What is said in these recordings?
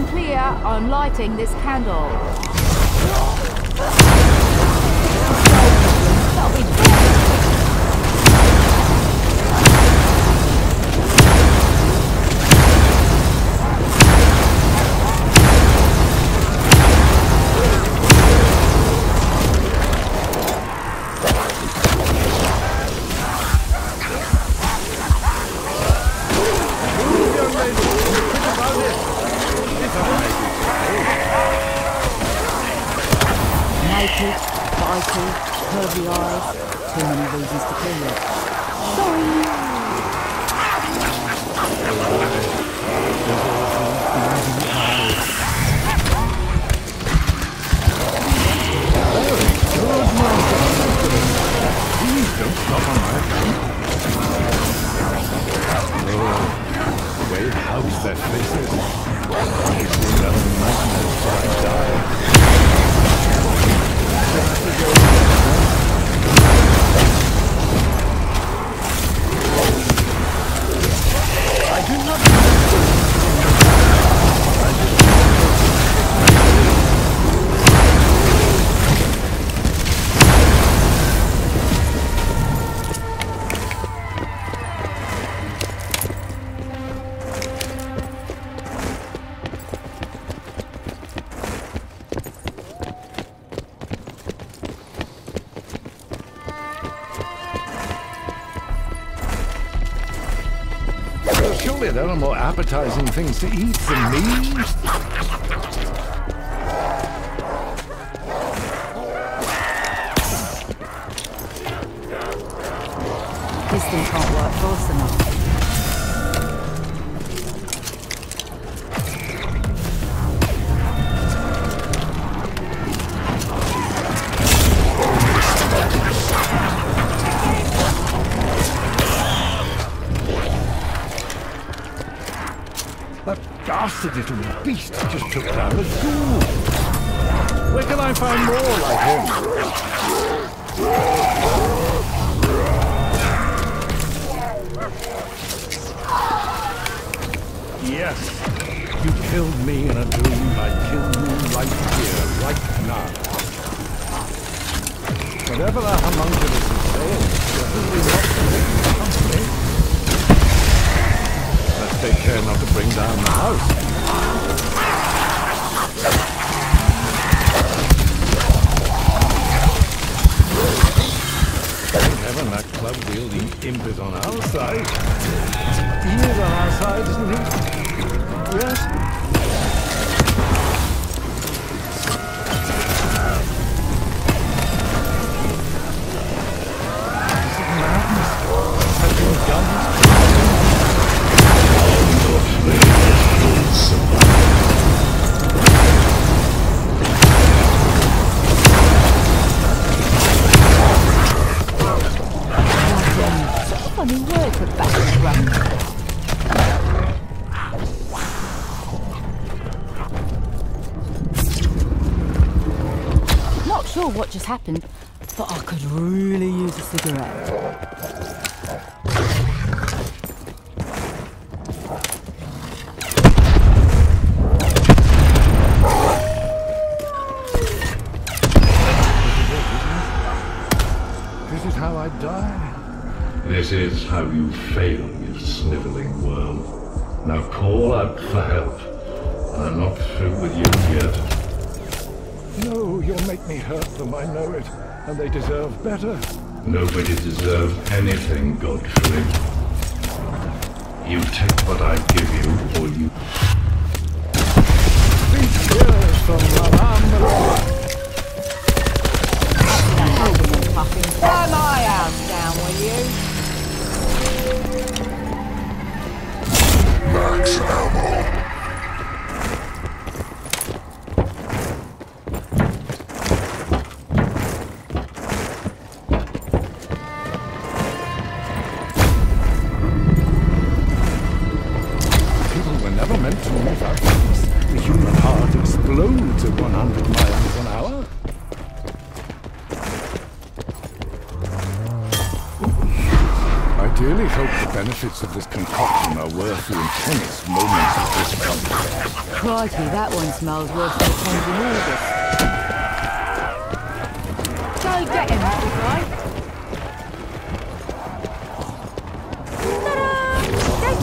unclear on lighting this candle. Vital, curvy eyes. Too many reasons to kill you. Sorry. Please don't stop on my Come Well, there are more appetizing things to eat than me. This thing can't work fast enough. That bastard little beast just took down the ghoul. Where can I find more like him? Yes, you killed me in a dream. I kill you right here, right now. Whatever the homunculus is saying, not take care not to bring down the house. Heaven that club-wielding imp is on our side. He is on our side, isn't he? Yes? Funny word for background. Not sure what just happened, but I could really use a cigarette. This is how you fail, you sniveling worm. Now call out for help. I'm not through with you yet. No, you'll make me hurt them, I know it. And they deserve better. Nobody deserves anything, Godfrey. You take what I give you, or you These tears from Madame benefits of this concoction are worth the intense moments of discomfort. Crikey, that one smells worse than the in August. Go get him, little guy. Ta-da! Dead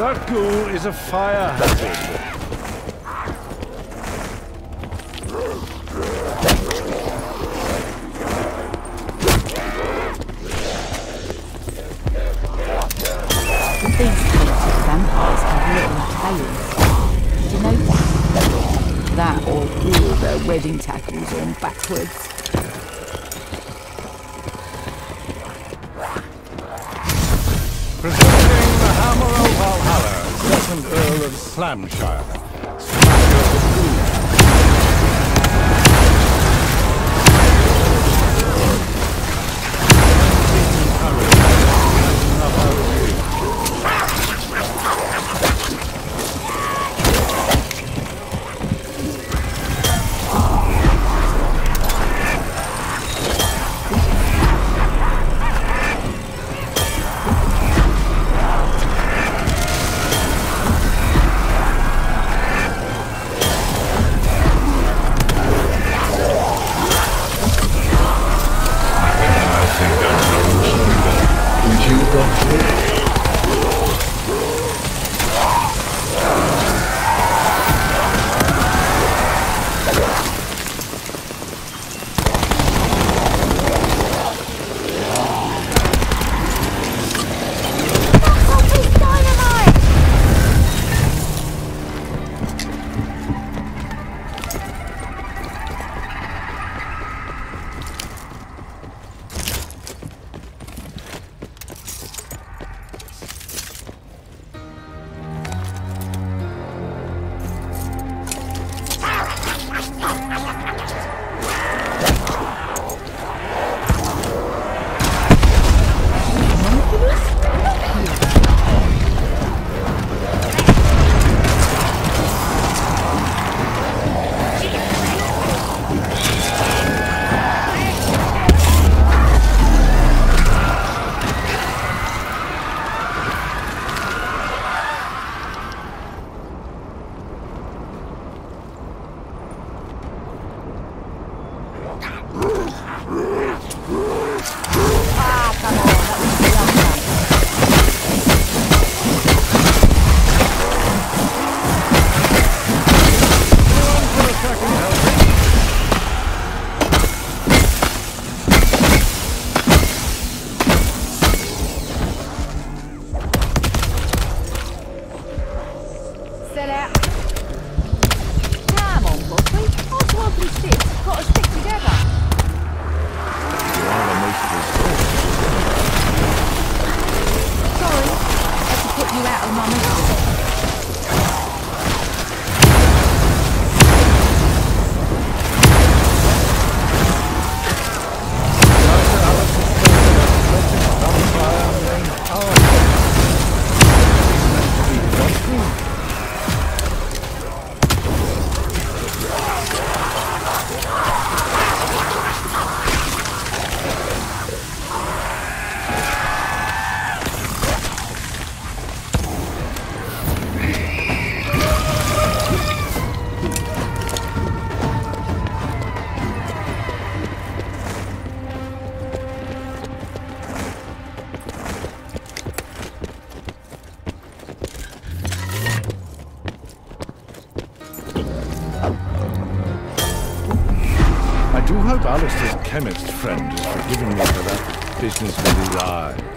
That ghoul is a fire hazard. Wedding tackles on backwards. Second Earl of Slamshire. Out. Come on, Buffy. Our wobbly sticks have got to stick together. You are the most resourceful. Sorry, had to put you out of my misery. Alistair's chemist friend has forgiven me for that business with his eye.